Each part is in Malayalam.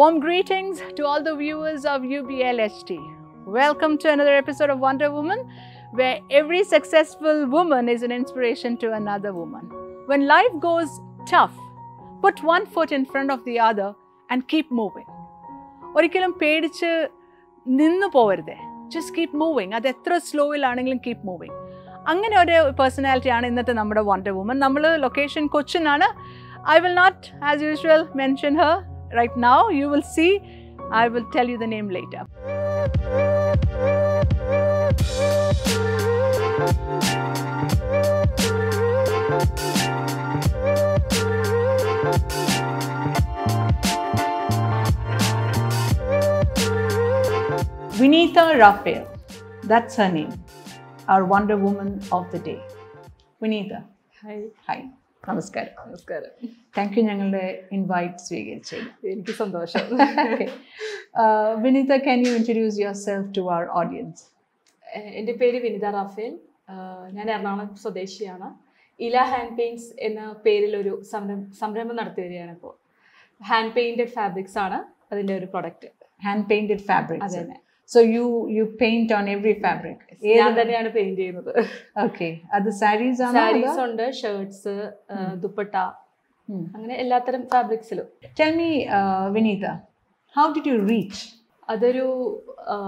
Warm greetings to all the viewers of UBLHT. Welcome to another episode of Wonder Woman, where every successful woman is an inspiration to another woman. When life goes tough, put one foot in front of the other and keep moving. ഒരിക്കലും പേടിച്ച് നിന്ന് പോവരുത് ജസ്റ്റ് കീപ് മൂവിങ് അത് എത്ര സ്ലോയിലാണെങ്കിലും കീപ് മൂവിങ് അങ്ങനെ ഒരു പേഴ്സണാലിറ്റിയാണ് ഇന്നത്തെ നമ്മുടെ വണ്ടർ വുമൻ നമ്മൾ location കൊച്ചിനാണ് I will not as usual mention her right now. You will see. I will tell you the name later. Vinitha Raphael, that's her name, our Wonder Woman of the day. Vinitha. Hi. Hi. നമസ്കാരം. നമസ്കാരം. താങ്ക് യു ഞങ്ങളുടെ ഇൻവൈറ്റ് സ്വീകരിച്ചത് എനിക്ക് സന്തോഷം. Vineetha can you introduce yourself to our audience എന്റെ പേര് വിനിത റാഫേൽ. ഞാൻ എറണാകുളം സ്വദേശിയാണ്. ഇല ഹാൻഡ് പെയിന്റ്സ് എന്ന പേരിലൊരു സംരംഭം സംരംഭം നടത്തി വരികയാണ് ഇപ്പോൾ ഹാൻഡ് പെയിന്റഡ് ഫാബ്രിക്സ് ആണ് അതിന്റെ ഒരു പ്രൊഡക്റ്റ് ഹാൻഡ് പെയിന്റഡ് ഫാബ്രിക്സ് അതെ. തന്നെ you you paint on every fabric. ഞാൻ തന്നെയാണ് പെയിന്റ് ചെയ്യുന്നത്. ഓക്കെ അത് സാരീസ് ആണ് സാരീസ് ഉണ്ട് ഷർട്ട്സ് ദുപ്പട്ട. Hmm. അങ്ങനെ എല്ലാത്തരം ഫാബ്രിക്സിലും Tell me, Vineetha how how did you reach? അതൊരു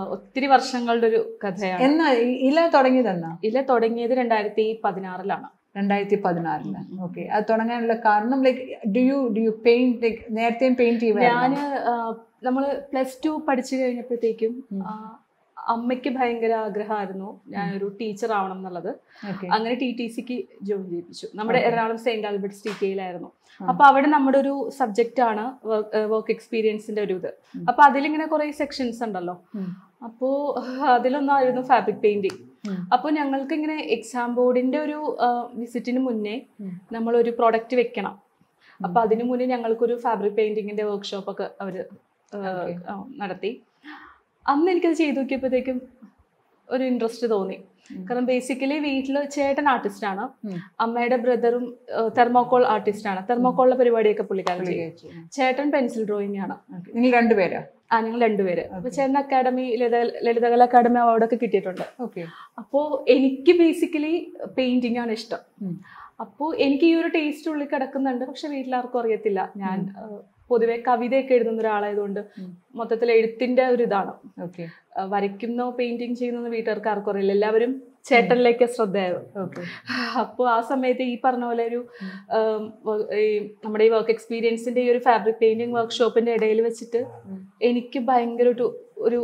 ഒത്തിരി വർഷങ്ങളുടെ ഒരു കഥയാണ്. എന്നാ ഇല തുടങ്ങിയതെന്നാ ഇല തുടങ്ങിയത് രണ്ടായിരത്തി പതിനാറിലാണ് രണ്ടായിരത്തി പതിനാറിൽ ഓക്കെ അത് തുടങ്ങാനുള്ള കാരണം like do you do you paint like നേരത്തെയും പെയിന്റ് ഞാൻ നമ്മൾ പ്ലസ് ടു പഠിച്ചു കഴിഞ്ഞപ്പോഴത്തേക്കും അമ്മയ്ക്ക് ഭയങ്കര ആഗ്രഹമായിരുന്നു. ഞാനൊരു ടീച്ചർ ആവണം എന്നുള്ളത്. അങ്ങനെ ടി ടി സിക്ക് ജോയിൻ ചെയ്യിപ്പിച്ചു. നമ്മുടെ എറണാകുളം സെയിന്റ് ആൽബർട്ട്സ് ടി കെയിലായിരുന്നു അപ്പൊ അവിടെ നമ്മുടെ ഒരു സബ്ജക്റ്റ് ആണ് വർക്ക് എക്സ്പീരിയൻസിന്റെ ഒരു ഇത്. അപ്പൊ അതിലിങ്ങനെ കുറെ സെക്ഷൻസ് ഉണ്ടല്ലോ. അപ്പോ അതിലൊന്നായിരുന്നു ഫാബ്രിക് പെയിന്റിങ് അപ്പോൾ ഞങ്ങൾക്ക് ഇങ്ങനെ എക്സാം ബോർഡിന്റെ ഒരു വിസിറ്റിന് മുന്നേ നമ്മൾ ഒരു പ്രോഡക്റ്റ് വെക്കണം. അപ്പൊ അതിനു മുന്നേ ഞങ്ങൾക്കൊരു ഫാബ്രിക് പെയിന്റിങ്ങിന്റെ വർക്ക്ഷോപ്പ് ഒക്കെ അവർ നടത്തി. അന്ന് എനിക്കത് ചെയ്തു നോക്കിയപ്പോഴത്തേക്കും ഒരു ഇൻട്രസ്റ്റ് തോന്നി. കാരണം ബേസിക്കലി വീട്ടിൽ ചേട്ടൻ ആർട്ടിസ്റ്റ് ആണ്. അമ്മയുടെ ബ്രദറും തെർമോകോൾ ആർട്ടിസ്റ്റ് ആണ്. തെർമോക്കോളിലെ പരിപാടിയൊക്കെ പുള്ളിക്കാരൻ ചേട്ടൻ പെൻസിൽ ഡ്രോയിങ് ആണ്. നിങ്ങൾ രണ്ടുപേരാ? ആ നിങ്ങൾ രണ്ടുപേര്. അപ്പൊ ചേട്ടൻ അക്കാഡമി ലളിത ലളിതകല അക്കാഡമി അവാർഡൊക്കെ കിട്ടിയിട്ടുണ്ട്. അപ്പോ അപ്പോൾ എനിക്ക് ബേസിക്കലി പെയിന്റിംഗ് ആണ് ഇഷ്ടം. അപ്പോൾ എനിക്ക് ഈ ഒരു ടേസ്റ്റ് ഉള്ളിൽ കിടക്കുന്നുണ്ട്. പക്ഷെ വീട്ടിലാർക്കും അറിയത്തില്ല. ഞാൻ പൊതുവെ കവിതയൊക്കെ എഴുതുന്ന ഒരാളായതുകൊണ്ട് മൊത്തത്തിൽ എഴുത്തിന്റെ ഒരു ഇതാണ്. വരയ്ക്കുന്നോ പെയിന്റിങ് ചെയ്യുന്നോ വീട്ടുകാർക്ക് ആർക്കും അറിയില്ല. എല്ലാവരും ചേട്ടനിലേക്ക് ശ്രദ്ധയായത് അപ്പോൾ ആ സമയത്ത് ഈ പറഞ്ഞ പോലെ ഒരു നമ്മുടെ ഈ വർക്ക് എക്സ്പീരിയൻസിന്റെ ഈ ഒരു ഫാബ്രിക് പെയിന്റിങ് വർക്ക്ഷോപ്പിന്റെ ഇടയിൽ വെച്ചിട്ട് എനിക്ക് ഭയങ്കര ഒരു ഒരു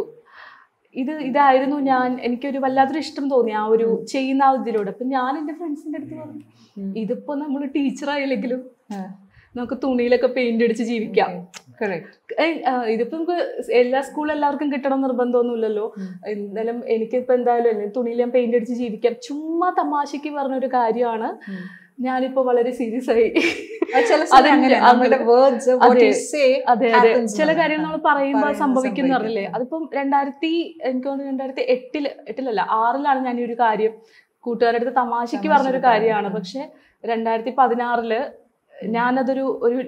ഇത് ഇതായിരുന്നു ഞാൻ എനിക്കൊരു വല്ലാത്തൊരു ഇഷ്ടം തോന്നി ആ ഒരു ചെയ്യുന്ന ആ ഇതിലൂടെ. അപ്പൊ ഞാൻ എന്റെ ഫ്രണ്ട്സിന്റെ അടുത്ത് പറഞ്ഞു ഇതിപ്പോ നമ്മൾ ടീച്ചർ ആയില്ലെങ്കിലും നമുക്ക് തുണിയിലൊക്കെ പെയിന്റ് അടിച്ച് ജീവിക്കാം. ഇതിപ്പോ നമുക്ക് എല്ലാ സ്കൂളിൽ എല്ലാവർക്കും കിട്ടണം നിർബന്ധമൊന്നുമില്ലല്ലോ. എന്തായാലും എനിക്കിപ്പോ എന്തായാലും തുണിയിൽ ഞാൻ പെയിന്റ് അടിച്ച് ജീവിക്കാം. ചുമ്മാ തമാശക്ക് പറഞ്ഞൊരു കാര്യമാണ്. ഞാനിപ്പോ വളരെ സീരിയസ് ആയി. ചില കാര്യങ്ങൾ നമ്മൾ പറയുമ്പോൾ സംഭവിക്കുന്ന അറിയില്ലേ? അതിപ്പം രണ്ടായിരത്തി എനിക്ക് തോന്നുന്നു രണ്ടായിരത്തി എട്ടിൽ എട്ടിലല്ല ആറിലാണ് ഞാൻ ഈ ഒരു കാര്യം. കൂട്ടുകാരുടെ അടുത്ത് തമാശക്ക് പറഞ്ഞൊരു കാര്യമാണ്. പക്ഷെ രണ്ടായിരത്തി പതിനാറിൽ ഞാനതൊരു ഒരു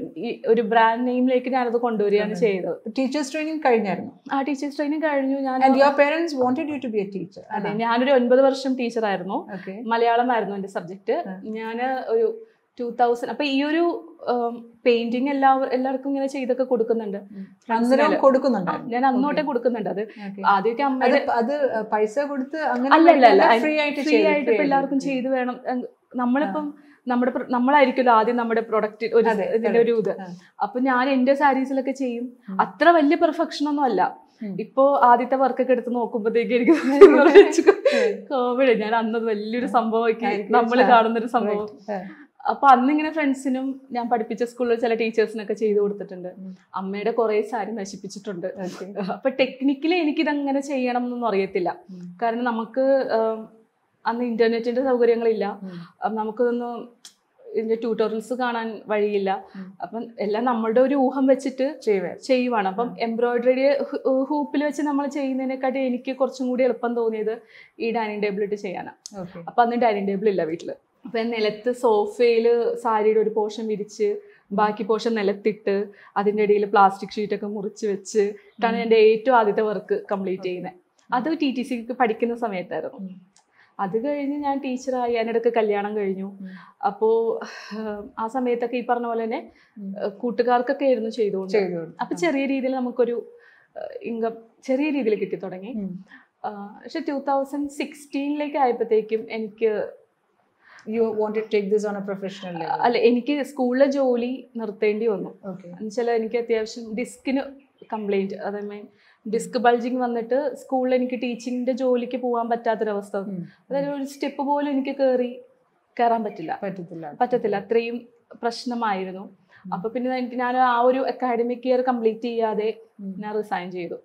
ഒരു ബ്രാൻഡ് നെയിമിലേക്ക് ഞാനത് കൊണ്ടുവരികയാണ് ചെയ്തത്. ടീച്ചേഴ്സ് ട്രെയിനിങ് കഴിഞ്ഞായിരുന്നു? ആ ടീച്ചേഴ്സ് ട്രെയിനിങ് കഴിഞ്ഞു. ഞാൻ your parents wanted you to be a teacher അതെ ഞാനൊരു ഒൻപത് വർഷം ടീച്ചറായിരുന്നു മലയാളം ആയിരുന്നു എന്റെ സബ്ജക്റ്റ് ഞാൻ ഒരു ടൂ തൗസൻഡ് അപ്പൊ ഈ ഒരു പെയിന്റിങ് എല്ലാവരും എല്ലാവർക്കും ഇങ്ങനെ ചെയ്തൊക്കെ കൊടുക്കുന്നുണ്ട്. കൊടുക്കുന്നുണ്ട് ഞാൻ അന്നോട്ടെ കൊടുക്കുന്നുണ്ട്. അത് ആദ്യത്തെ ആദ്യമൊക്കെ അത് അത് പൈസ കൊടുത്ത് അല്ല ഫ്രീ ആയിട്ട് ഫ്രീ ആയിട്ട് എല്ലാവർക്കും ചെയ്തു. വേണം. നമ്മളിപ്പം നമ്മുടെ നമ്മളായിരിക്കുമല്ലോ ആദ്യം നമ്മുടെ പ്രൊഡക്റ്റ് ഒരു ഇതിന്റെ ഒരു ഇത്. അപ്പൊ ഞാൻ എന്റെ സാരീസിലൊക്കെ ചെയ്യും. അത്ര വലിയ പെർഫെക്ഷൻ ഒന്നും അല്ല. ഇപ്പോ ആദ്യത്തെ വർക്കൊക്കെ എടുത്ത് നോക്കുമ്പോഴത്തേക്ക് എനിക്ക് കോവിഡ് ഞാൻ അന്നത് വലിയൊരു സംഭവമൊക്കെ. നമ്മൾ കാണുന്നൊരു സംഭവം. അപ്പൊ അന്നിങ്ങനെ ഫ്രണ്ട്സിനും ഞാൻ പഠിപ്പിച്ച സ്കൂളിൽ ചില ടീച്ചേഴ്സിനൊക്കെ ചെയ്തു കൊടുത്തിട്ടുണ്ട്. അമ്മയുടെ കുറെ സാരി നശിപ്പിച്ചിട്ടുണ്ട്. അപ്പൊ ടെക്നിക്കലി എനിക്കിതങ്ങനെ ചെയ്യണം എന്നൊന്നും അറിയത്തില്ല. കാരണം നമുക്ക് അന്ന് ഇന്റർനെറ്റിന്റെ സൗകര്യങ്ങളില്ല. നമുക്കൊന്നും നമുക്കിതൊന്നും ഇതിന്റെ ട്യൂട്ടോറിയൽസ് കാണാൻ വഴിയില്ല. അപ്പം എല്ലാം നമ്മളുടെ ഒരു ഊഹം വെച്ചിട്ട് ചെയ്യുവേ. ചെയ്യുവാണ്. അപ്പം എംബ്രോയിഡറി ഹൂപ്പിൽ വെച്ച് നമ്മൾ ചെയ്യുന്നതിനെക്കാട്ടി എനിക്ക് കുറച്ചും കൂടി എളുപ്പം തോന്നിയത് ഈ ഡൈനിങ് ടേബിൾ ഇട്ട് ചെയ്യാനാണ് അപ്പം അന്ന് ഡൈനിങ് ടേബിൾ ഇല്ല വീട്ടിൽ അപ്പൊ നിലത്ത് സോഫയിൽ സാരിയുടെ ഒരു പോർഷൻ വിരിച്ച് ബാക്കി പോർഷൻ നിലത്തിട്ട് അതിന്റെ ഇടയിൽ പ്ലാസ്റ്റിക് ഷീറ്റൊക്കെ മുറിച്ച് വെച്ച് ഇട്ടാണ് എന്റെ ഏറ്റവും ആദ്യത്തെ വർക്ക് കംപ്ലീറ്റ് ചെയ്യുന്നത്. അത് ടി ടി സിക്ക് പഠിക്കുന്ന സമയത്തായിരുന്നു. അത് കഴിഞ്ഞ് ഞാൻ ടീച്ചറായി അതിനിടയ്ക്ക് കല്യാണം കഴിഞ്ഞു. അപ്പോ അപ്പോൾ ആ സമയത്തൊക്കെ ഈ പറഞ്ഞ പോലെ തന്നെ കൂട്ടുകാർക്കൊക്കെ ആയിരുന്നു ചെയ്തുകൊണ്ട് ചെയ്തു അപ്പൊ ചെറിയ രീതിയിൽ നമുക്കൊരു ഇൻകം ചെറിയ രീതിയിൽ കിട്ടി തുടങ്ങി. പക്ഷെ ടൂ തൗസൻഡ് സിക്സ്റ്റീനിലേക്ക് ആയപ്പോഴത്തേക്കും എനിക്ക് you won't take this on a professional അല്ല എനിക്ക് സ്കൂളിലെ ജോലി നിർത്തേണ്ടി വന്നു. എന്നുവെച്ചാൽ എനിക്ക് അത്യാവശ്യം ഡിസ്കിന് കംപ്ലൈന്റ് അതേ മീൻ ഡിസ്ക് ബൾജിങ് വന്നിട്ട് സ്കൂളിൽ എനിക്ക് ടീച്ചിങ്ങിന്റെ ജോലിക്ക് പോകാൻ പറ്റാത്തൊരവസ്ഥ വന്നു. അതായത് ഒരു സ്റ്റെപ്പ് പോലും എനിക്ക് കയറി കയറാൻ പറ്റില്ല. പറ്റത്തില്ല. പറ്റത്തില്ല. അത്രയും പ്രശ്നമായിരുന്നു. അപ്പൊ പിന്നെ എനിക്ക് ഞാൻ ആ ഒരു അക്കാഡമിക് ഇയർ കംപ്ലീറ്റ് ചെയ്യാതെ ഞാൻ റിസൈൻ ചെയ്തു.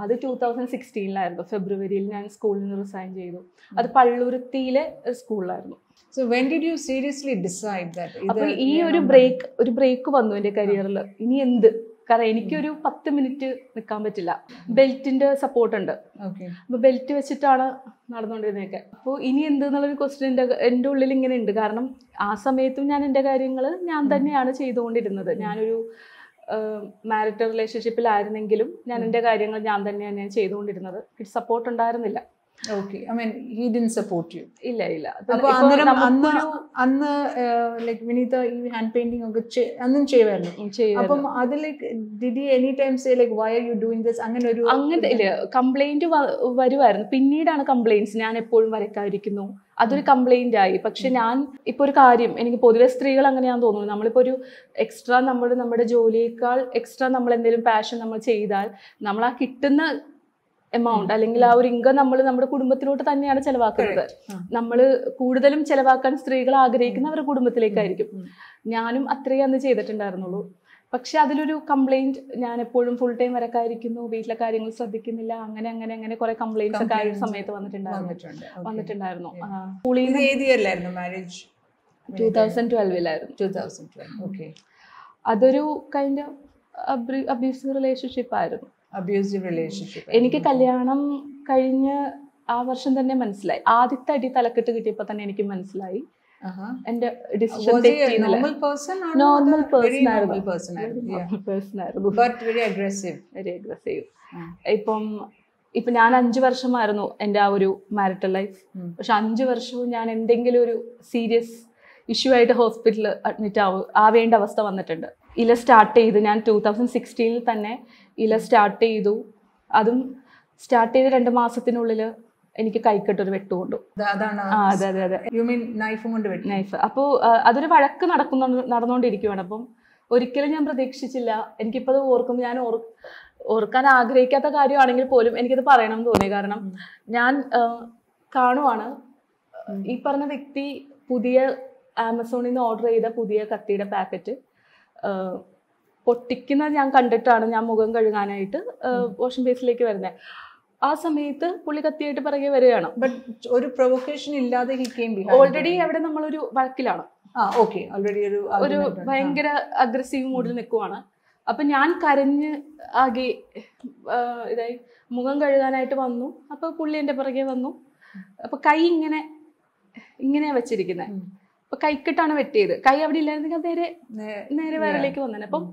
അത് ടൂ തൗസൻഡ് സിക്സ്റ്റീനിലായിരുന്നു ഫെബ്രുവരിയിൽ ഞാൻ സ്കൂളിൽ നിന്ന് റിസൈൻ ചെയ്തു. അത് പള്ളുരുത്തിയിലെ സ്കൂളിലായിരുന്നു. So when did you seriously decide that? അപ്പൊ ഈ ഒരു ബ്രേക്ക് ഒരു ബ്രേക്ക് വന്നു എന്റെ കരിയറിൽ. ഇനി എന്ത്? കാരണം എനിക്കൊരു പത്ത് മിനിറ്റ് നിൽക്കാൻ പറ്റില്ല. ബെൽറ്റിന്റെ സപ്പോർട്ട് ഉണ്ട് Okay. അപ്പൊ ബെൽറ്റ് വെച്ചിട്ടാണ് നടന്നുകൊണ്ടിരുന്നതൊക്കെ. അപ്പോൾ ഇനി എന്ത് എന്നുള്ളൊരു ക്വസ്റ്റ്യൻ എന്റെ എന്റെ ഉള്ളിൽ ഇങ്ങനെ ഉണ്ട്. കാരണം ആ സമയത്തും ഞാൻ എന്റെ കാര്യങ്ങൾ ഞാൻ തന്നെയാണ് ചെയ്തുകൊണ്ടിരുന്നത്. ഞാനൊരു മാരിറ്റൽ റിലേഷൻഷിപ്പിലായിരുന്നെങ്കിലും ഞാൻ എന്റെ കാര്യങ്ങൾ ഞാൻ തന്നെയാണ് ഞാൻ ചെയ്തുകൊണ്ടിരുന്നത്. സപ്പോർട്ട് ഉണ്ടായിരുന്നില്ല. ഐ മീൻ സപ്പോർട്ട് യു ഇല്ല ഇല്ല. അന്നേരം അന്ന് അന്ന് വിനീത ഈ ഹാൻഡ് പെയിന്റിംഗ് ഒക്കെ അന്നും ചെയ്യുമായിരുന്നു. അപ്പം അത് like did you any time say like why are you doing this അങ്ങനെ ഒരു അങ്ങനത്തെ ഇല്ല കംപ്ലൈന്റ് വരുമായിരുന്നു പിന്നീടാണ് കംപ്ലൈന്റ്സ് ഞാൻ എപ്പോഴും വരക്കാതിരിക്കുന്നു അതൊരു കംപ്ലൈന്റ് ആയി. പക്ഷെ ഞാൻ ഇപ്പൊ ഒരു കാര്യം എനിക്ക് പൊതുവെ സ്ത്രീകൾ അങ്ങനെയാന്ന് തോന്നുന്നു. നമ്മളിപ്പോ ഒരു എക്സ്ട്രാ നമ്മൾ നമ്മുടെ ജോലിയേക്കാൾ എക്സ്ട്രാ നമ്മൾ എന്തെങ്കിലും പാഷൻ നമ്മൾ ചെയ്താൽ നമ്മൾ ആ കിട്ടുന്ന എമൗണ്ട് അല്ലെങ്കിൽ ആ ഒരു ഇൻകം നമ്മൾ നമ്മുടെ കുടുംബത്തിലോട്ട് തന്നെയാണ് ചെലവാക്കുന്നത്. നമ്മൾ കൂടുതലും ചെലവാക്കാൻ സ്ത്രീകൾ ആഗ്രഹിക്കുന്ന അവരുടെ കുടുംബത്തിലേക്കായിരിക്കും. ഞാനും അത്രയേ അന്ന് ചെയ്തിട്ടുണ്ടായിരുന്നുള്ളൂ. പക്ഷെ അതിലൊരു കംപ്ലൈന്റ് ഞാൻ എപ്പോഴും ഫുൾ ടൈം വരക്കായിരിക്കുന്നു വീട്ടിലെ കാര്യങ്ങൾ ശ്രദ്ധിക്കുന്നില്ല അങ്ങനെ അങ്ങനെ അങ്ങനെ കുറെ കംപ്ലൈന്റ്സ് ഒക്കെ ആ ഒരു സമയത്ത് വന്നിട്ടുണ്ടായിരുന്നു. വന്നിട്ടുണ്ടായിരുന്നു. മാരേജ് ടൂ തൗസൻഡ് ട്വൽവിലായിരുന്നു ടൂ തൗസൻഡ് ട്വൽവ് ഓക്കെ അതൊരു കൈൻഡ് അബ്യൂസീവ് റിലേഷൻഷിപ്പ് ആയിരുന്നു. അബ്യൂസീവ് റിലേഷൻഷിപ്പ് എനിക്ക് കല്യാണം കഴിഞ്ഞ് ആ വർഷം തന്നെ മനസ്സിലായി. ആദ്യത്തെ അടി തലക്കെട്ട് കിട്ടിയപ്പോൾ തന്നെ എനിക്ക് മനസ്സിലായി. എന്റെ decision normal person normal person ആയിരുന്നു. വെരി അഗ്രസീവ് വെരി അഗ്രസീവ് ഇപ്പം ഇപ്പൊ ഞാൻ അഞ്ചു വർഷമായിരുന്നു എന്റെ ആ ഒരു മാരിറ്റൽ ലൈഫ്. പക്ഷെ അഞ്ചു വർഷവും ഞാൻ എന്തെങ്കിലും ഒരു സീരിയസ് ഇഷ്യൂ ആയിട്ട് ഹോസ്പിറ്റലിൽ അഡ്മിറ്റ് ആവും ആവേണ്ട അവസ്ഥ വന്നിട്ടുണ്ട്. ഇല സ്റ്റാർട്ട് ചെയ്ത് ഞാൻ ടൂ തൗസൻഡ് സിക്സ്റ്റീനിൽ തന്നെ ഇല സ്റ്റാർട്ട് ചെയ്തു. അതും സ്റ്റാർട്ട് ചെയ്ത് രണ്ട് മാസത്തിനുള്ളിൽ എനിക്ക് കൈക്കെട്ടൊരു വെട്ടുകൊണ്ടു. അതെ അതെ അതെ യു മീൻ നൈഫും കൊണ്ട് വെട്ടി. നൈഫ് അപ്പോൾ അതൊരു വഴക്ക് നടക്കുന്ന നടന്നുകൊണ്ടിരിക്കുവാണ് അപ്പം ഒരിക്കലും ഞാൻ പ്രതീക്ഷിച്ചില്ല. എനിക്കിപ്പോൾ അത് ഓർക്കും ഞാൻ ഓർ ഓർക്കാൻ ആഗ്രഹിക്കാത്ത കാര്യമാണെങ്കിൽ പോലും എനിക്കത് പറയണം എന്ന് തോന്നി. കാരണം ഞാൻ കാണുവാണ്. ഈ പറഞ്ഞ വ്യക്തി പുതിയ ആമസോണിൽ നിന്ന് ഓർഡർ ചെയ്ത പുതിയ കത്തിയുടെ പാക്കറ്റ് പൊട്ടിക്കുന്നത് ഞാൻ കണ്ടിട്ടാണ് ഞാൻ മുഖം കഴുകാനായിട്ട് വാഷിംഗ് ബേസിലേക്ക് വരുന്നത് ആ സമയത്ത് പുള്ളി കത്തിയായിട്ട് പിറകെ വരികയാണ്. ബട്ട് ഒരു പ്രൊവൊക്കേഷൻ ഇല്ലാതെ ഓൾറെഡി അവിടെ നമ്മളൊരു വഴക്കിലാണ്. ഓൾറെഡി ഒരു ഒരു. ഭയങ്കര അഗ്രസീവ് മൂഡിൽ നിൽക്കുവാണ് അപ്പൊ ഞാൻ കരഞ്ഞ് ആകെ ഇതായി മുഖം കഴുകാനായിട്ട് വന്നു. അപ്പൊ പുള്ളി എന്റെ പിറകെ വന്നു. അപ്പൊ കൈ ഇങ്ങനെ ഇങ്ങനെയാ വെച്ചിരിക്കുന്നത്. അപ്പൊ കൈക്കിട്ടാണ് വെട്ടിയത്. കൈ അവിടെ ഇല്ലായിരുന്നെങ്കിൽ നേരെ നേരെ വയറിലേക്ക് വന്നേനെ. അപ്പം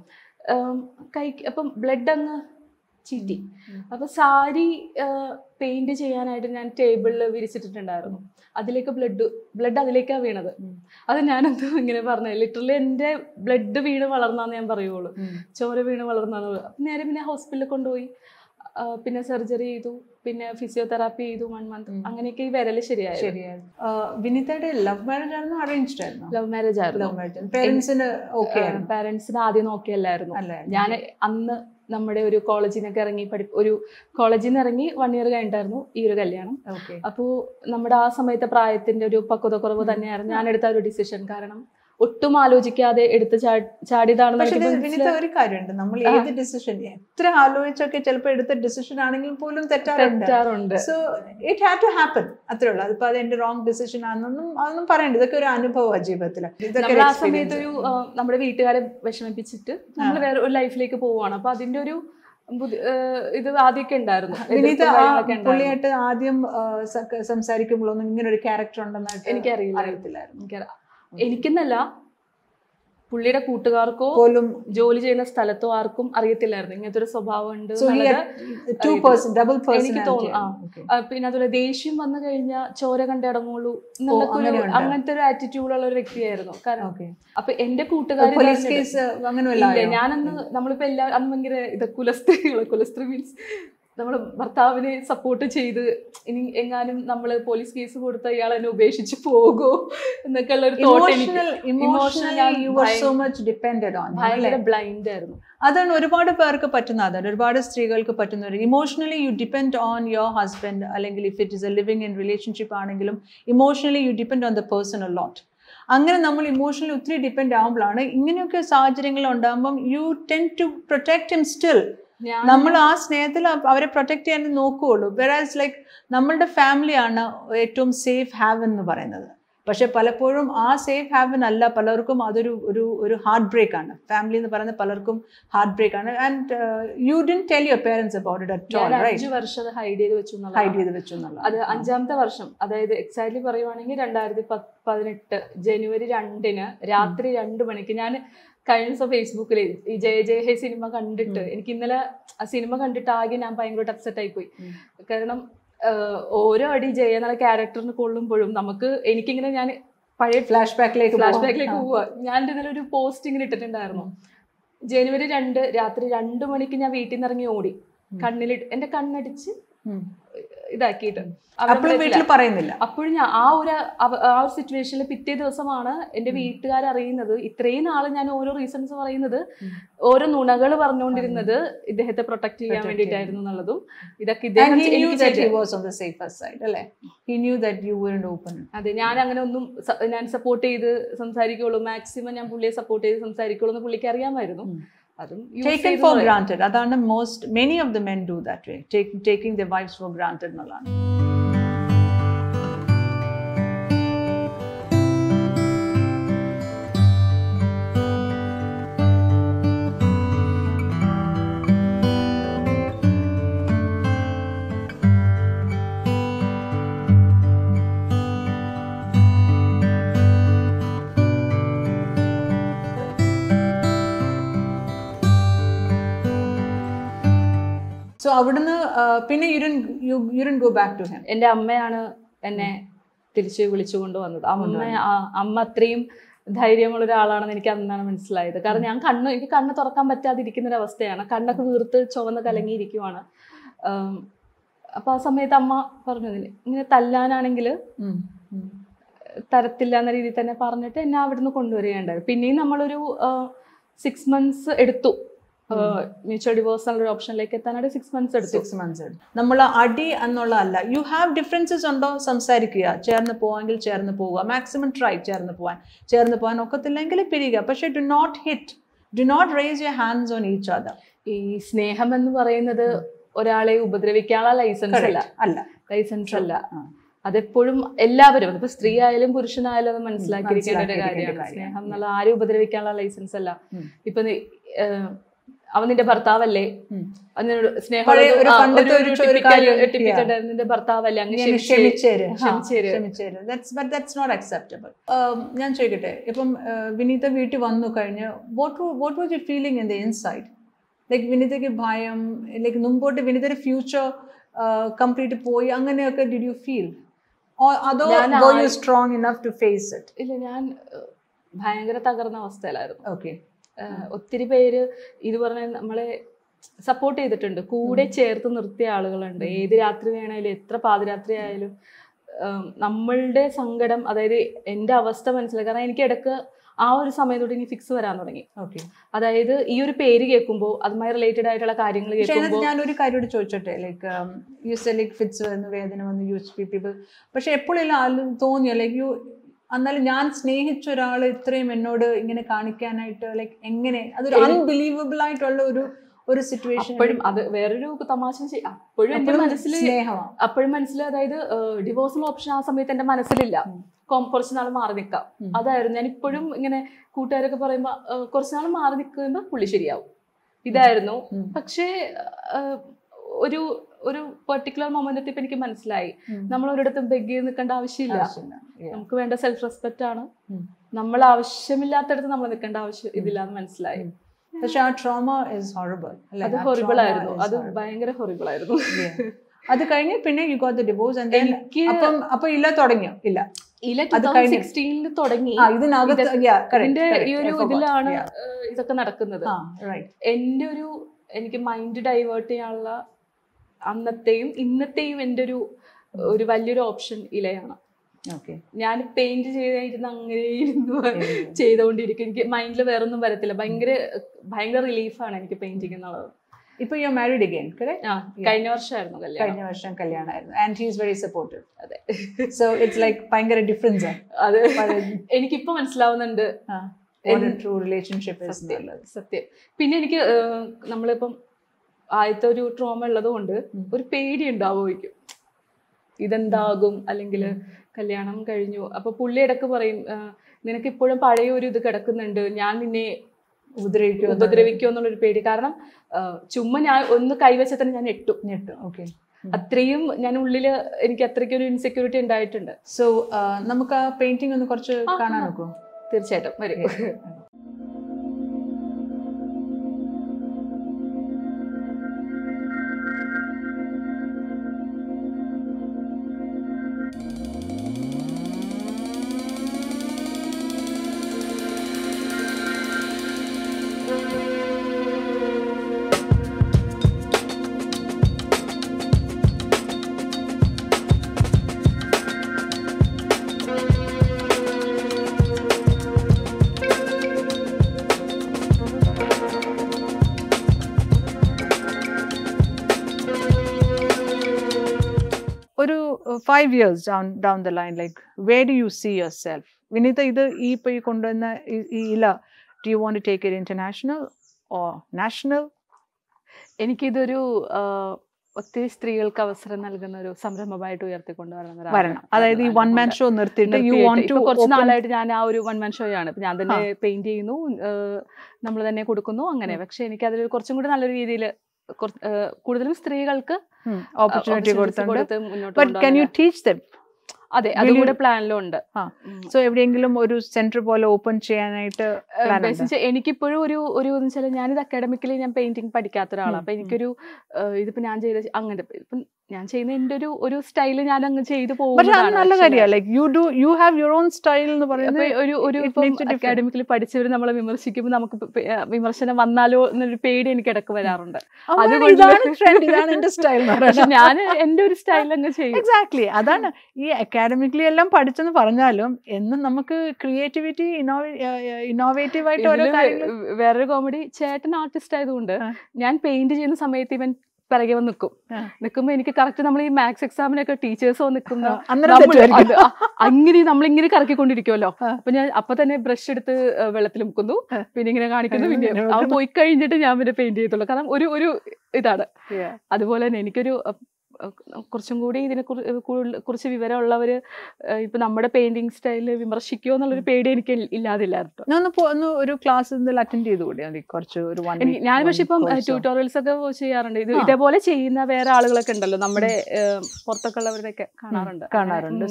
കൈ അപ്പം ബ്ലഡ് അങ്ങ് ചീറ്റി. അപ്പൊ സാരി പെയിന്റ് ചെയ്യാനായിട്ട് ഞാൻ ടേബിളിൽ വിരിച്ചിട്ടിട്ടുണ്ടായിരുന്നു. അതിലേക്ക് ബ്ലഡ് ബ്ലഡ് അതിലേക്കാണ് വീണത്. അത് ഞാനെന്തോ ഇങ്ങനെ പറഞ്ഞത് ലിറ്ററലി എന്റെ ബ്ലഡ് വീണ് വളർന്നാന്ന് ഞാൻ പറയുള്ളൂ. ചോര വീണ് വളർന്നാന്ന് നേരെ പിന്നെ ഹോസ്പിറ്റലിൽ കൊണ്ടുപോയി. പിന്നെ സർജറി ചെയ്തു പിന്നെ ഫിസിയോതെറാപ്പി ചെയ്തു വൺ മന്ത് അങ്ങനെയൊക്കെ ഈ വിരൽ ശരിയായി ശരിയായിരുന്നു വിനീതയുടെ ലവ് മാരേജ് ആയിരുന്നു? അറേഞ്ച് ആയിരുന്നു? ലവ് മാരേജ് ആയിരുന്നു. ലവ് മാരേജ് പേരൻസിന് ഓക്കെ ആദ്യം നോക്കിയല്ലായിരുന്നു. അല്ലായിരുന്നു ഞാൻ അന്ന് നമ്മുടെ ഒരു കോളേജിനൊക്കെ നിന്നൊക്കെ ഇറങ്ങി പഠി ഒരു കോളേജിൽ നിന്ന് ഇറങ്ങി വൺ ഇയർ കഴിഞ്ഞിട്ടായിരുന്നു ഈ ഒരു കല്യാണം. ഓക്കെ അപ്പോൾ നമ്മുടെ ആ സമയത്തെ പ്രായത്തിന്റെ ഒരു പക്വത കുറവ് തന്നെയായിരുന്നു ഞാൻ എടുത്ത ഒരു ഡിസിഷൻ കാരണം ഒട്ടും ആലോചിക്കാതെ എടുത്ത് ചാടിയതാണ് ചാടിയതാണെന്ന് എനിക്ക് ഒരു കാര്യമുണ്ട്. നമ്മൾ ഏത് ഡിസിഷൻ എത്ര ആലോചിച്ചൊക്കെ ചിലപ്പോൾ എടുത്ത ഡിസിഷൻ ആണെങ്കിൽ പോലും തെറ്റാറുണ്ട്. So it had to happen അത്രേ ഉള്ളൂ. അതിപ്പോ അത് എന്റെ റോങ് ഡിസിഷൻ ആണെന്നൊന്നും അതൊന്നും പറയണ്ട. ഇതൊക്കെ ഒരു അനുഭവമാണ് ജീവിതത്തിൽ നമ്മൾ ആ സമയത്ത് ഒരു നമ്മുടെ വീട്ടുകാരെ വിഷമിപ്പിച്ചിട്ട് നമ്മൾ വേറെ ഒരു ലൈഫിലേക്ക് പോവാണ്. അപ്പൊ അതിന്റെ ഒരു ഇത് ആദ്യമൊക്കെ ഉണ്ടായിരുന്നു. വിനീത. പുള്ളിയായിട്ട് ആദ്യം സംസാരിക്കുമ്പോഴൊന്നും ഇങ്ങനെ ഒരു ക്യാരക്ടർ ഉണ്ടെന്നായിട്ട് എനിക്കറിയില്ല. അറിയത്തില്ലായിരുന്നു. എനിക്കറിയാം എനിക്കെന്നല്ല പുള്ളിയുടെ കൂട്ടുകാർക്കോ പോലും ജോലി ചെയ്യുന്ന സ്ഥലത്തോ ആർക്കും അറിയത്തില്ലായിരുന്നു. ഇങ്ങനത്തെ ഒരു സ്വഭാവം ഉണ്ട് എനിക്ക് തോന്നുന്നു. പിന്നെ അതുപോലെ ദേഷ്യം വന്നു കഴിഞ്ഞാൽ ചോര കണ്ടേ അടങ്ങുള്ളൂ എന്നുള്ളൊക്കെ ഒരു അങ്ങനത്തെ ഒരു ആറ്റിറ്റ്യൂഡ് ഉള്ള ഒരു വ്യക്തിയായിരുന്നു. കാരണം. അപ്പൊ എന്റെ കൂട്ടുകാർ ഞാനന്ന് നമ്മളിപ്പോ എല്ലാ അന്ന് ഭയങ്കര ഇത് കുലസ്ത്രീകൾ കുലസ്ത്രീ മീൻസ് നമ്മൾ ഭർത്താവിനെ സപ്പോർട്ട് ചെയ്ത് ഇനി എങ്ങാനും നമ്മൾ പോലീസ് കേസ് കൊടുത്ത ഇയാൾ എന്നെ ഉപേക്ഷിച്ച് പോകുമോ എന്നൊക്കെ ഉള്ള ഒരു തോട്ട് എനിക്ക് ബ്ലൈൻഡ് ആയിരുന്നു. അതാണ് ഒരുപാട് പേർക്ക് പറ്റുന്ന അതാണ് ഒരുപാട് സ്ത്രീകൾക്ക് പറ്റുന്ന ഒരു emotionally you depend on your husband അല്ലെങ്കിൽ if it is a living in relationship ആണെങ്കിലും emotionally you depend on the person a lot അങ്ങനെ നമ്മൾ ഇമോഷണലി ഒത്തിരി ഡിപെൻഡ് ആകുമ്പോഴാണ് ഇങ്ങനെയൊക്കെ സാഹചര്യങ്ങൾ ഉണ്ടാകുമ്പം you tend to protect him still നമ്മൾ ആ സ്നേഹത്തിൽ അവരെ പ്രൊട്ടക്ട് ചെയ്യാൻ നോക്കുകയുള്ളൂ വെറാസ് ലൈക്ക് നമ്മളുടെ ഫാമിലിയാണ് ഏറ്റവും സേഫ് ഹാവ് എന്ന് പറയുന്നത്. പക്ഷെ പലപ്പോഴും ആ സേഫ് ഹാവൻ അല്ല. പലർക്കും അതൊരു ഒരു ഒരു ഹാർട്ട് ബ്രേക്ക് ആണ്. ഫാമിലി എന്ന് പറയുന്നത് പലർക്കും ഹാർട്ട് ബ്രേക്ക് ആണ്. And you didn't tell your parents about it at all അഞ്ചു വർഷം ഹൈഡ് ചെയ്ത് വെച്ചു ഹൈഡ് ചെയ്ത് വെച്ചു അത് അഞ്ചാമത്തെ വർഷം അതായത് എക്സാക്ട്ലി പറയുവാണെങ്കിൽ രണ്ടായിരത്തി പതിനെട്ട് ജനുവരി രണ്ടിന് രാത്രി രണ്ട് മണിക്ക് ഞാൻ കഴിഞ്ഞ ദിവസം ഫേസ്ബുക്കിൽ ഈ ജയ ജയ ഹേ സിനിമ കണ്ടിട്ട് എനിക്ക് ഇന്നലെ ആ സിനിമ കണ്ടിട്ട് ആകെ ഞാൻ ഭയങ്കര അപ്സെറ്റ് ആയിപ്പോയി. പോയി കാരണം ഓരോ അടി ജയ എന്നുള്ള ക്യാരക്ടറിന് കൊള്ളുമ്പോഴും നമുക്ക് എനിക്കിങ്ങനെ ഞാൻ പഴയ ഫ്ലാഷ് ബാക്കിലേക്ക് ഫ്ലാഷ് ബാക്കിലേക്ക് പോവുക ഞാൻ ഇന്നലെ ഒരു പോസ്റ്റ് ഇങ്ങനെ ഇട്ടിട്ടുണ്ടായിരുന്നു. ജനുവരി രണ്ട് രാത്രി രണ്ട് മണിക്ക് ഞാൻ വീട്ടിൽ നിന്ന് ഇറങ്ങി ഓടി. കണ്ണിലിട്ട് എന്റെ കണ്ണടിച്ച് ഇതാക്കിയിട്ട്. അപ്പോഴും വീട്ടിൽ പറയുന്നില്ല. അപ്പോഴും ഞാൻ ആ ഒരു ആ ഒരു സിറ്റുവേഷനിൽ പിറ്റേ ദിവസമാണ് എന്റെ വീട്ടുകാർ അറിയുന്നത് ഇത്രയും നാൾ ഞാൻ ഓരോ റീസൺസ് പറയുന്നത്. ഓരോ നുണകൾ പറഞ്ഞുകൊണ്ടിരുന്നത് ഇദ്ദേഹത്തെ പ്രൊട്ടക്ട് ചെയ്യാൻ വേണ്ടിയിട്ടായിരുന്നു എന്നുള്ളതും ഇതൊക്കെ ഇദ്ദേഹം അതെ ഞാൻ അങ്ങനെ ഒന്നും ഞാൻ സപ്പോർട്ട് ചെയ്ത് സംസാരിക്കുള്ളൂ. മാക്സിമം ഞാൻ പുള്ളിയെ സപ്പോർട്ട് ചെയ്ത് സംസാരിക്കുള്ളൂ എന്ന് പുള്ളിക്ക് അറിയാമായിരുന്നു. അതും use Taken ചെയ്തു for പറയാം. granted. അതാണ് most many of the men do that way. Take, taking their wives for granted എന്നുള്ളതാണ്. So അവിടുന്ന് പിന്നെ യുരൻ didn't go back to എന്റെ അമ്മയാണ് എന്നെ തിരിച്ച് വിളിച്ചു കൊണ്ടുവന്നത്. അമ്മ അമ്മ അത്രയും ധൈര്യമുള്ള ഒരാളാണെന്ന് എനിക്ക് അന്നാണ് മനസ്സിലായത്. കാരണം ഞാൻ കണ്ണ് എനിക്ക് കണ്ണ് തുറക്കാൻ പറ്റാതിരിക്കുന്ന ഒരു അവസ്ഥയാണ് കണ്ണൊക്കെ വീർത്ത് ചുവന്ന് കലങ്ങിയിരിക്കുവാണ്. അപ്പൊ ആ സമയത്ത് അമ്മ പറഞ്ഞു "ഇതിന് ഇങ്ങനെ തല്ലാനാണെങ്കിൽ. തരത്തില്ല എന്ന രീതിയിൽ തന്നെ പറഞ്ഞിട്ട് എന്നെ അവിടുന്ന് കൊണ്ടുവരികയുണ്ടായി. പിന്നെയും നമ്മളൊരു സിക്സ് മന്ത്സ് എടുത്തു. മ്യൂച്വൽ ഡിവോഴ്സ് എന്നുള്ള ഓപ്ഷനിലേക്ക് എത്താനായിട്ട് സിക്സ് മന്ത്സ് എടുത്തു. സിക്സ് മന്ത്സ് നമ്മൾ അടി എന്നുള്ളതല്ല യു ഹാവ് ഡിഫറൻസസ് ഉണ്ടോ? സംസാരിക്കുക. ചേർന്ന് പോവാമെങ്കിൽ ചേർന്ന് പോവുക. മാക്സിമം ട്രൈ ചേർന്ന് പോവാൻ. ചേർന്ന് പോകാൻ ഒക്കത്തില്ലെങ്കിൽ പിരിയുക. പക്ഷേ do not hit do not raise your hands on each other ഈ സ്നേഹം എന്ന് പറയുന്നത് ഒരാളെ ഉപദ്രവിക്കാനുള്ള ലൈസൻസ് അല്ല. അല്ല. ലൈസൻസ് അല്ല. അതെപ്പോഴും എല്ലാവരും അതിപ്പോ സ്ത്രീ ആയാലും പുരുഷനായാലും അത് മനസ്സിലാക്കിയിരിക്കേണ്ട ഒരു കാര്യമാണ്. സ്നേഹം എന്നുള്ള ആരും ഉപദ്രവിക്കാനുള്ള ലൈസൻസ് അല്ല. ഇപ്പൊ അവൻ നിന്റെ ഭർത്താവല്ലേ. അതിനോട് സ്നേഹം. നിന്റെ ഭർത്താവല്ലേ? അക്സെപ്റ്റബിൾ ഞാൻ ചോദിക്കട്ടെ. ഇപ്പം വിനീത വീട്ടിൽ വന്നു കഴിഞ്ഞ് what what was you feeling in the inside like വിനീതയ്ക്ക് ഭയം ലൈക്ക് മുമ്പോട്ട് വിനീതയുടെ ഫ്യൂച്ചർ കംപ്ലീറ്റ് പോയി അങ്ങനെയൊക്കെ ഡിഡ് യു ഫീൽ അതോ you strong enough to face it ഇല്ല ഞാൻ ഭയങ്കര തകർന്ന അവസ്ഥയിലായിരുന്നു. ഓക്കെ ഒത്തിരി പേര് ഇത് പറഞ്ഞ നമ്മളെ സപ്പോർട്ട് ചെയ്തിട്ടുണ്ട്. കൂടെ ചേർത്ത് നിർത്തിയ ആളുകളുണ്ട്. ഏത് രാത്രി വേണേലും എത്ര പാതിരാത്രി ആയാലും നമ്മളുടെ സങ്കടം അതായത് എന്റെ അവസ്ഥ മനസ്സിലായി കാരണം എനിക്ക് ഇടയ്ക്ക് ആ ഒരു സമയം തൊട്ട് ഇനി ഫിക്സ് വരാൻ തുടങ്ങി. ഓക്കെ. അതായത് ഈ ഒരു പേര് കേൾക്കുമ്പോൾ അതുമായി റിലേറ്റഡ് ആയിട്ടുള്ള കാര്യങ്ങൾ കേൾക്കുമ്പോൾ ഞാൻ ഒരു കാര്യം കൂടി ചോദിച്ചോട്ടെ? Like you say like fits വന്ന് വേദന വന്ന് യൂസ് പീപ്പിൾ പക്ഷെ എപ്പോഴും ആരും തോന്നിയോ? ലൈക്ക് യു എന്നാലും ഞാൻ സ്നേഹിച്ച ഒരാൾ ഇത്രയും എന്നോട് ഇങ്ങനെ കാണിക്കാനായിട്ട് ലൈക്ക് എങ്ങനെ? അതൊരു അൺബിലീവബിൾ ആയിട്ടുള്ള ഒരു ഒരു സിറ്റുവേഷൻ അപ്പോഴും അത് വേറൊരു തമാശ അപ്പോഴും എന്റെ മനസ്സിൽ സ്നേഹമാണ്. അപ്പോഴും മനസ്സിൽ അതായത് ഡിവോഴ്സൽ ഓപ്ഷൻ ആ സമയത്ത് എന്റെ മനസ്സിലില്ല. കുറച്ച് നാൾ മാറി നിൽക്കാം. അതായിരുന്നു ഞാൻ ഇപ്പോഴും ഇങ്ങനെ കൂട്ടുകാരൊക്കെ പറയുമ്പോ കുറച്ച് നാൾ മാറി നിൽക്കുമ്പോ പുള്ളി ശരിയാവും. ഇതായിരുന്നു. പക്ഷേ ഒരു ഒരു പെർട്ടിക്കുലർ മൊമെന്റ് ഇപ്പൊ എനിക്ക് മനസ്സിലായി. നമ്മൾ ഒരിടത്തും ബെഗ് ചെയ്ത് നിൽക്കേണ്ട ആവശ്യമില്ല. നമുക്ക് വേണ്ട സെൽഫ് റെസ്പെക്റ്റ് ആണ്. നമ്മൾ ആവശ്യമില്ലാത്തടത്ത് നമ്മൾ നിൽക്കേണ്ട ആവശ്യം ഇതില്ല എന്ന് മനസ്സിലായി. പക്ഷെ ആ ട്രോമ ഇസ് ഹൊറിബിൾ അത് ഹൊറിബിൾ ആയിരുന്നു. അത് ഭയങ്കര ഹൊറിബിൾ ആയിരുന്നു. അത് കഴിഞ്ഞ് പിന്നെ you got the divorce and എനിക്ക് അപ്പം അപ്പൊ ഇല്ല തുടങ്ങിയോ ഇല്ല അത് സിക്സ്റ്റീനിൽ തുടങ്ങി. ഇതിനകത്ത് ഇതിന്റെ ഈ ഒരു ഇതിലാണ് ഇതൊക്കെ നടക്കുന്നത്. എന്റെ ഒരു എനിക്ക് മൈൻഡ് ഡൈവേർട്ട് ചെയ്യാനുള്ള അന്നത്തെയും ഇന്നത്തെയും എന്റെ ഒരു ഒരു വലിയൊരു ഓപ്ഷൻ ഇലയാണ്. ഓക്കെ. ഞാൻ പെയിന്റ് ചെയ്തായിരുന്നു അങ്ങനെ ഇരുന്നു ചെയ്തുകൊണ്ടിരിക്കും. എനിക്ക് മൈൻഡിൽ വേറെ വേറൊന്നും വരത്തില്ല. ഭയങ്കര ഭയങ്കര റിലീഫാണ് എനിക്ക് പെയിന്റിംഗ് എന്നുള്ളത്. ഇപ്പൊ യു മാരീഡ് അഗൈൻ കഴിഞ്ഞ വർഷമായിരുന്നു കല്യാണം. കഴിഞ്ഞ വർഷം കല്യാണമായിരുന്നു. And he is very supportive അതെ. സോ ഇറ്റ്സ് ലൈക്ക് ഭയങ്കര ഡിഫറൻസ് അത്. എനിക്കിപ്പോ മനസ്സിലാവുന്നുണ്ട്. ട്രൂ റിലേഷൻഷിപ്പ് സത്യം സത്യം. പിന്നെ എനിക്ക് നമ്മളിപ്പം ആദ്യത്തെ ഒരു ട്രോമ ഉള്ളത് കൊണ്ട് ഒരു പേടി ഉണ്ടാവുമായിരിക്കും ഇതെന്താകും? അല്ലെങ്കിൽ കല്യാണം കഴിഞ്ഞു. അപ്പൊ പുള്ളി ഇടയ്ക്ക് പറയും നിനക്ക് ഇപ്പോഴും പഴയ ഒരു ഇത് കിടക്കുന്നുണ്ട്. ഞാൻ നിന്നെ ഉപദ്രവിക്കും ഉപദ്രവിക്കുമോ എന്നുള്ളൊരു പേടി. കാരണം ചുമ്മാ ഞാൻ ഒന്ന് കൈവച്ചാൽ തന്നെ ഞാൻ എട്ടും ഞെട്ടു. ഓക്കെ. അത്രയും ഞാൻ ഉള്ളിൽ എനിക്ക് അത്രയ്ക്ക് ഒരു ഇൻസെക്യൂരിറ്റി ഉണ്ടായിട്ടുണ്ട്. സോ നമുക്ക് ആ പെയിന്റിംഗ് ഒന്ന് കുറച്ച് കാണാൻ നോക്കൂ. തീർച്ചയായിട്ടും. വരും. Five years down down the line like where do you see yourself Vineetha ഇത് ഈ ഇപ്പൊ ഈ കൊണ്ടുവന്ന ഈ- ഇല do you want take it international or national എനിക്കിതൊരു ഒത്തിരി സ്ത്രീകൾക്ക് അവസരം നൽകുന്ന ഒരു സംരംഭമായിട്ട് ഉയർത്തിക്കൊണ്ടുവരണം എന്നൊരു വരണം. അതായത് ഈ വൺ മാൻ ഷോ നിർത്തിയിട്ട് യു വോണ്ട് ടു കുറച്ച് നാളായിട്ട് ഞാൻ ആ ഒരു വൺ മാൻ ഷോ ആണ് ഞാൻ തന്നെ. പെയിന്റ് ചെയ്യുന്നു നമ്മൾ തന്നെ കൊടുക്കുന്നു അങ്ങനെ. പക്ഷെ എനിക്ക് അതിൽ കുറച്ചും കൂടി നല്ലൊരു രീതിയിൽ കൂടുതലും സ്ത്രീകൾക്ക് ഓപ്പർച്യൂണിറ്റി കൊടുത്തിട്ടുണ്ട് അതെ അതുകൂടെ പ്ലാനിലും ഉണ്ട് സോ എവിടെയെങ്കിലും ഒരു സെന്റർ പോലെ ഓപ്പൺ ചെയ്യാനായിട്ട്? എനിക്കിപ്പോഴും ഒരു ഒരു വെച്ചാൽ ഞാനിത് അക്കാഡമിക്കലി ഞാൻ പെയിന്റിങ് പഠിക്കാത്ത ഒരാളാണ് അപ്പൊ എനിക്കൊരു ഇതിപ്പോ ഞാൻ ചെയ്ത അങ്ങനെ ഇപ്പം ഞാൻ ചെയ്യുന്ന എന്റെ ഒരു ഒരു സ്റ്റൈൽ ഞാൻ അങ്ങ് ചെയ്തു പക്ഷെ അത് പോകും നല്ല കാര്യമാണ് like you do you have your own style എന്ന് പറയുന്നത് ഒരു ഒരു. അക്കാഡമിക്കൽ പഠിച്ചവർ നമ്മളെ വിമർശിക്കുമ്പോൾ നമുക്ക് വിമർശനം വന്നാലോ എന്നൊരു പേടി എനിക്ക് ഇടയ്ക്ക് വരാറുണ്ട്. അതുകൊണ്ട് സ്റ്റൈൽ ഞാൻ എന്റെ ഒരു സ്റ്റൈൽ അങ്ങ് ചെയ്യും. എക്സാക്ട്ലി അതാണ് ഈ അക്കാഡമിക്കലി എല്ലാം പഠിച്ചെന്ന് പറഞ്ഞാലും എന്നും നമുക്ക് ക്രിയേറ്റിവിറ്റി ഇന്നോവേറ്റീവ് ആയിട്ട് ഓരോ വേറൊരു കോമഡി ചേട്ടൻ ആർട്ടിസ്റ്റ് ആയതുകൊണ്ട് ഞാൻ പെയിന്റ് ചെയ്യുന്ന സമയത്ത് ഇവൻ പിറകെ വന്ന് നിൽക്കും നിൽക്കുമ്പോൾ എനിക്ക് കറക്റ്റ് നമ്മൾ ഈ മാത്സ് എക്സാമിനൊക്കെ ടീച്ചേഴ്സോ നിൽക്കുന്ന അങ്ങനെ നമ്മളിങ്ങനെ കറക്കിക്കൊണ്ടിരിക്കുമല്ലോ. അപ്പൊ ഞാൻ അപ്പൊ തന്നെ ബ്രഷ് എടുത്ത് വെള്ളത്തിൽ മുക്കുന്നു. പിന്നെ ഇങ്ങനെ കാണിക്കുന്നു. പിന്നെ അവൻ പോയി കഴിഞ്ഞിട്ട് ഞാൻ പിന്നെ പെയിന്റ് ചെയ്യത്തുള്ളൂ. കാരണം ഒരു ഒരു ഇതാണ്. അതുപോലെ തന്നെ എനിക്കൊരു കുറച്ചും കൂടി ഇതിനെ കുറിച്ച് വിവരമുള്ളവര് ഏഹ്, ഇപ്പൊ നമ്മുടെ പെയിന്റിങ് സ്റ്റൈൽ വിമർശിക്കുമോ എന്നുള്ളൊരു പേടി എനിക്ക് ഇല്ലാതില്ലായിരുന്നു ഞാൻ ഒന്ന് ഒരു ക്ലാസ് അറ്റൻഡ് ചെയ്ത് കൂടി കുറച്ച് ഒരു വൺ ഞാൻ പക്ഷെ ഇപ്പം ട്യൂട്ടോറിയൽസ് ഒക്കെ ചെയ്യാറുണ്ട്. ഇത് ഇതേപോലെ ചെയ്യുന്ന വേറെ ആളുകളൊക്കെ ഉണ്ടല്ലോ. നമ്മുടെ പുറത്തൊക്കെ ഉള്ളവരുടെയൊക്കെ കാണാറുണ്ട്. കാണാറുണ്ട്.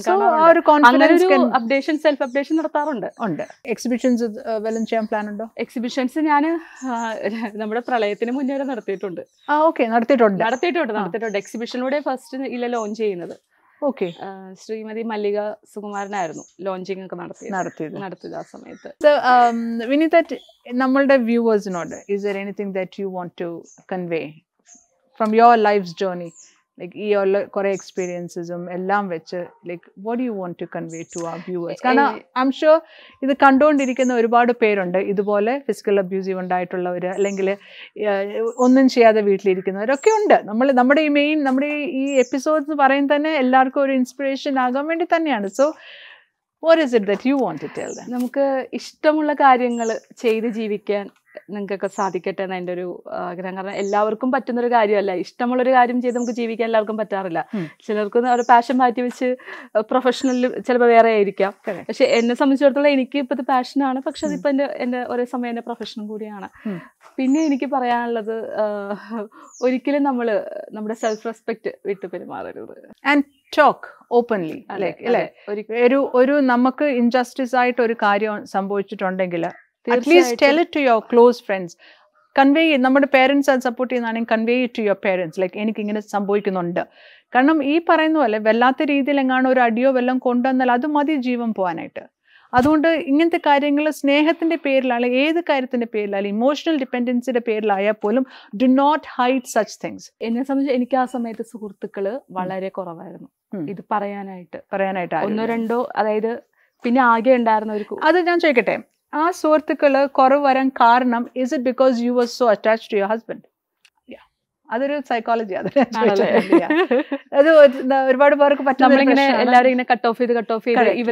ഒരു അങ്ങനെ ഒരു അപ്ഡേഷൻ സെൽഫ് അപ്ഡേഷൻ നടത്താറുണ്ട്. ഉണ്ട്. എക്സിബിഷൻസ് വല്ലതും ചെയ്യാൻ പ്ലാൻ ഉണ്ടോ? എക്സിബിഷൻസ് ഞാൻ നമ്മുടെ പ്രളയത്തിന് മുന്നേ നടത്തിയിട്ടുണ്ട്. ആ ഓക്കെ നടത്തിയിട്ടുണ്ട്. നടത്തിയിട്ടുണ്ട് നടത്തിയിട്ടുണ്ട്. എക്സിബിഷനിലൂടെ ഫസ്റ്റ് ഇല്ല ലോഞ്ച് ചെയ്യുന്നത്. ഓക്കെ ശ്രീമതി മല്ലിക സുകുമാരനായിരുന്നു ലോഞ്ചിങ് ഒക്കെ നടത്തി നടത്തിയത്. നടത്തിയത് ആ സമയത്ത്. Um, Vinita, t- നമ്മളുടെ വ്യൂവേഴ്സിനോട് is there anything that you want to convey from journey life's journey? Like ഈ ഉള്ള കുറെ എക്സ്പീരിയൻസും എല്ലാം വെച്ച് like what you want to convey to our viewers കാരണം ഐ ഷുവർ ഇത് കണ്ടുകൊണ്ടിരിക്കുന്ന ഒരുപാട് പേരുണ്ട്. ഇതുപോലെ ഫിസിക്കൽ അബ്യൂസീവ് ഉണ്ടായിട്ടുള്ളവർ അല്ലെങ്കിൽ ഒന്നും ചെയ്യാതെ വീട്ടിലിരിക്കുന്നവരൊക്കെ ഉണ്ട്. നമ്മൾ നമ്മുടെ ഈ മെയിൻ നമ്മുടെ ഈ- എപ്പിസോഡ്സ് എന്ന് പറയുന്നത് തന്നെ എല്ലാവർക്കും ഒരു ഇൻസ്പിറേഷൻ ആകാൻ വേണ്ടി തന്നെയാണ്. So what is it that you want to tell them നമുക്ക് ഇഷ്ടമുള്ള കാര്യങ്ങൾ ചെയ്ത് ജീവിക്കാൻ നിങ്ങൾക്കൊക്കെ സാധിക്കട്ടെ എന്ന് എന്റെ ഒരു ആഗ്രഹം. കാരണം എല്ലാവർക്കും പറ്റുന്ന ഒരു കാര്യമല്ല. ഇഷ്ടമുള്ളൊരു കാര്യം ചെയ്ത് നമുക്ക് ജീവിക്കാൻ എല്ലാവർക്കും പറ്റാറില്ല. ചിലർക്ക് ഒരു പാഷൻ മാറ്റി വെച്ച് പ്രൊഫഷണലിൽ ചിലപ്പോൾ വേറെ ആയിരിക്കാം. പക്ഷെ എന്നെ സംബന്ധിച്ചിടത്തോളം എനിക്ക് ഇപ്പൊ ഇത് പാഷനാണ് പക്ഷെ അതിപ്പോ എന്റെ എന്റെ ഒരേ സമയം എന്റെ പ്രൊഫഷനും കൂടിയാണ്. പിന്നെ എനിക്ക് പറയാനുള്ളത് ഒരിക്കലും നമ്മൾ നമ്മുടെ സെൽഫ് റെസ്പെക്ട് വിട്ട് പെരുമാറരുത്. ആൻഡ് ടോക്ക് ഓപ്പൺലി അല്ലെ? അല്ലേ ഒരു ഒരു നമുക്ക് ഇൻജസ്റ്റിസ് ആയിട്ട് ഒരു കാര്യം സംഭവിച്ചിട്ടുണ്ടെങ്കിൽ at least. Tell it to your close friends convey നമ്മുടെ പേരൻസ് അത് support ചെയ്യുന്നതാണെങ്കിൽ convey it to your parents like എനിക്ക് ഇങ്ങനെ സംഭവിക്കുന്നുണ്ട്. കാരണം ഈ പറയുന്ന പോലെ വല്ലാത്ത രീതിയിൽ എങ്ങാണ് ഒരു അടിയോ വെല്ലം കൊണ്ടുവന്നാൽ അത് മതി ജീവൻ പോകാനായിട്ട് അതുകൊണ്ട് ഇങ്ങനത്തെ കാര്യങ്ങൾ സ്നേഹത്തിന്റെ പേരിലാണ് ഏത് കാര്യത്തിന്റെ പേരിലായാലും ഇമോഷണൽ ഡിപ്പെൻഡൻസിയുടെ പേരിലായാൽ പോലും do not hide such things എന്നെ സംബന്ധിച്ച് എനിക്ക് ആ സമയത്ത് സുഹൃത്തുക്കൾ വളരെ കുറവായിരുന്നു. ഇത് പറയാനായിട്ട്. പറയാനായിട്ട് ഒന്നോ. രണ്ടോ അതായത് പിന്നെ ആകെ ഉണ്ടായിരുന്ന ഒരു അത് ഞാൻ ചോദിക്കട്ടെ? ആ സുഹൃത്തുക്കൾ കുറവ് വരാൻ കാരണം is it because you was so attach to your husband അതൊരു സൈക്കോളജി അത് ഒരുപാട് പേർക്ക് പറ്റുന്ന. ഇങ്ങനെ കട്ട് ഓഫ് ചെയ്ത് കട്ട് ഓഫ് ചെയ്ത്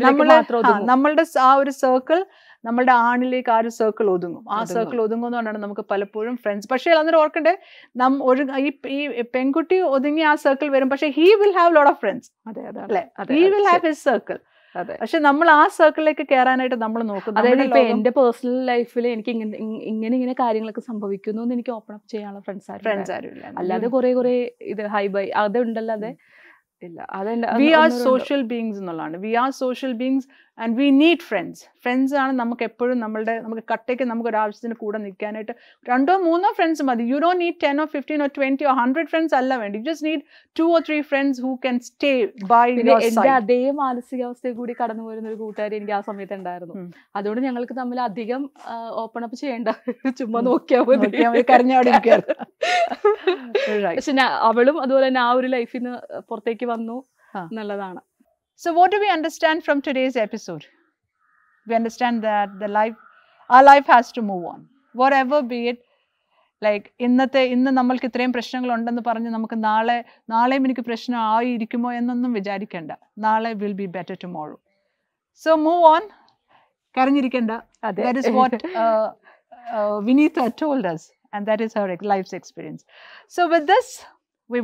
നമ്മളുടെ ആ ഒരു സർക്കിൾ നമ്മളുടെ ആണിലേക്ക് ആ ഒരു സർക്കിൾ ഒതുങ്ങും. ആ ഒതുങ്ങും. സർക്കിൾ ഒതുങ്ങുന്നതുകൊണ്ടാണ് നമുക്ക് പലപ്പോഴും ഫ്രണ്ട്സ് പക്ഷേ അന്നേരം ഓർക്കണ്ടേ നം ഒരു ഈ ഈ പെൺകുട്ടി ഒതുങ്ങി ആ സർക്കിൾ വരും. പക്ഷേ he will have load of friends അതെ അതെ he will have his circle പക്ഷെ നമ്മൾ ആ സർക്കിളിലേക്ക് കയറാനായിട്ട് നമ്മൾ നോക്കുന്നു അതായത് ഇപ്പൊ എന്റെ പേഴ്സണൽ ലൈഫിൽ എനിക്ക് ഇങ്ങനെ ഇങ്ങനെ ഇങ്ങനെ കാര്യങ്ങളൊക്കെ സംഭവിക്കുന്നു എന്ന് എനിക്ക് ഓപ്പൺ അപ്പ് ചെയ്യാനുള്ള ഫ്രണ്ട്സ് ഫ്രണ്ട്സ് ആരും അല്ലാതെ കുറെ കുറെ ഇത് ഹൈ ബൈ അത്? ഉണ്ടല്ലാതെ ഇല്ല അതെ വി ആർ സോഷ്യൽ ബീങ്സ് എന്നുള്ളതാണ്. We are social beings and we need friends friends ആണ് നമുക്ക് എപ്പോഴും നമ്മളുടെ നമുക്ക് കട്ടയ്ക്ക് നമുക്ക് ഒരു ആവശ്യത്തിന് കൂടെ നിൽക്കാനായിട്ട് രണ്ടോ മൂന്നോ ഫ്രണ്ട്സ് മതി. You do need ten or fifteen or twenty or hundred friends അല്ല വേണ്ടി you just need two or three friends who can stay by എന്റെ അതേ മാനസികാവസ്ഥയിൽ കൂടി കടന്നു പോരുന്ന ഒരു കൂട്ടുകാരി എനിക്ക് ആ സമയത്ത് ഉണ്ടായിരുന്നു. അതുകൊണ്ട് ഞങ്ങൾക്ക് തമ്മിൽ അധികം ഓപ്പൺ അപ്പ് ചെയ്യേണ്ട. ചുമ്മാ നോക്കിയാൽ മതി. കരഞ്ഞവിടെ പക്ഷെ അവളും അതുപോലെ തന്നെ ആ ഒരു ലൈഫിൽ നിന്ന് പുറത്തേക്ക് വന്നു. എന്നുള്ളതാണ് So, what do we understand from today's episode? We understand that the life, our life has to move on. Whatever be it, like ഇന്നത്തെ ഇന്ന് നമ്മൾക്ക് ഇത്രയും പ്രശ്നങ്ങൾ ഉണ്ടെന്ന് പറഞ്ഞ് നമുക്ക് നാളെ നാളെയും എനിക്ക് പ്രശ്നം ആയിരിക്കുമോ എന്നൊന്നും വിചാരിക്കേണ്ട നാളെ will be better tomorrow so move on കരഞ്ഞിരിക്കേണ്ട അതെ that is what uh, uh, Vinitha told us, and that is her ex- life's experience. So, with this, we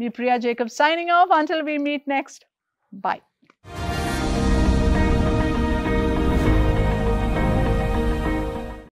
me, Priya Jacob, signing off until we meet next. Bye.